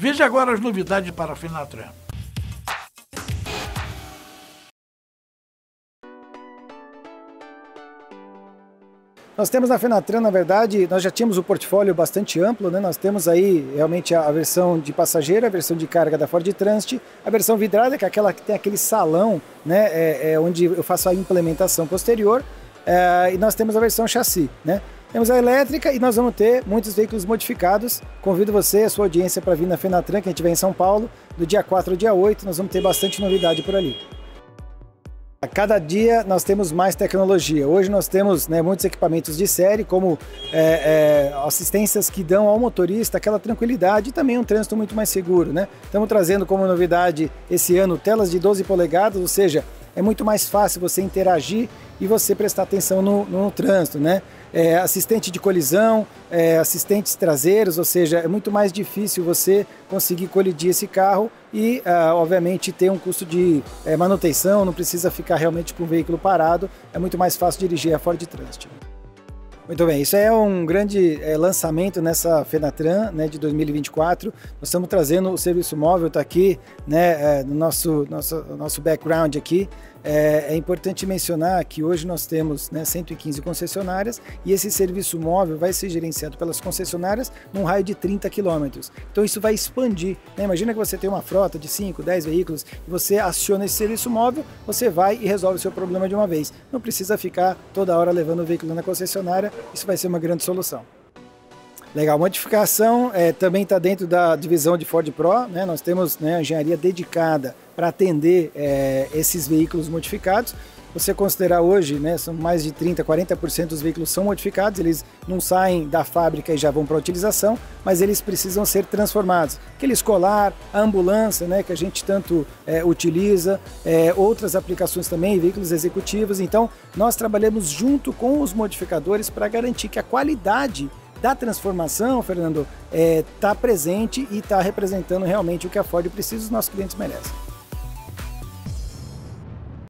Veja agora as novidades para a Finatran. Nós temos na Fenatran, na verdade, nós já tínhamos o um portfólio bastante amplo, né? Nós temos aí realmente a, versão de passageiro, a versão de carga da Ford Transit, a versão vidrada, que é aquela que tem aquele salão, né? É, é onde eu faço a implementação posterior, é, e nós temos a versão chassi, né? Temos a elétrica e nós vamos ter muitos veículos modificados. Convido você, a sua audiência, para vir na Fenatran, que a gente vem em São Paulo, do dia 4 ao dia 8. Nós vamos ter bastante novidade por ali. A cada dia nós temos mais tecnologia. Hoje nós temos né, muitos equipamentos de série, como é, é, assistências que dão ao motorista aquela tranquilidade e também um trânsito muito mais seguro. Né? Estamos trazendo como novidade esse ano telas de 12 polegadas, ou seja, é muito mais fácil você interagir e você prestar atenção no, no trânsito, né? É, assistente de colisão, é, assistentes traseiros, ou seja, é muito mais difícil você conseguir colidir esse carro e, uh, obviamente, ter um custo de é, manutenção, não precisa ficar realmente com o veículo parado, é muito mais fácil dirigir a Ford Transit. Muito bem, isso é um grande é, lançamento nessa Fenatran né, de 2024. Nós estamos trazendo o serviço móvel, está aqui né, é, no nosso, nosso, nosso background aqui. É, é, importante mencionar que hoje nós temos né, 115 concessionárias e esse serviço móvel vai ser gerenciado pelas concessionárias num raio de 30 quilômetros. Então isso vai expandir. Né? Imagina que você tem uma frota de 5, 10 veículos e você aciona esse serviço móvel, você vai e resolve o seu problema de uma vez. Não precisa ficar toda hora levando o veículo na concessionária, isso vai ser uma grande solução. Legal, modificação é, também está dentro da divisão de Ford Pro, né? nós temos né, engenharia dedicada para atender é, esses veículos modificados. Você considerar hoje, né, são mais de 30, 40% dos veículos são modificados, eles não saem da fábrica e já vão para utilização, mas eles precisam ser transformados. Aquele escolar, a ambulância, né, que a gente tanto é, utiliza, é, outras aplicações também, veículos executivos. Então, nós trabalhamos junto com os modificadores para garantir que a qualidade da transformação, Fernando, está é, tá presente e está representando realmente o que a Ford precisa e os nossos clientes merecem.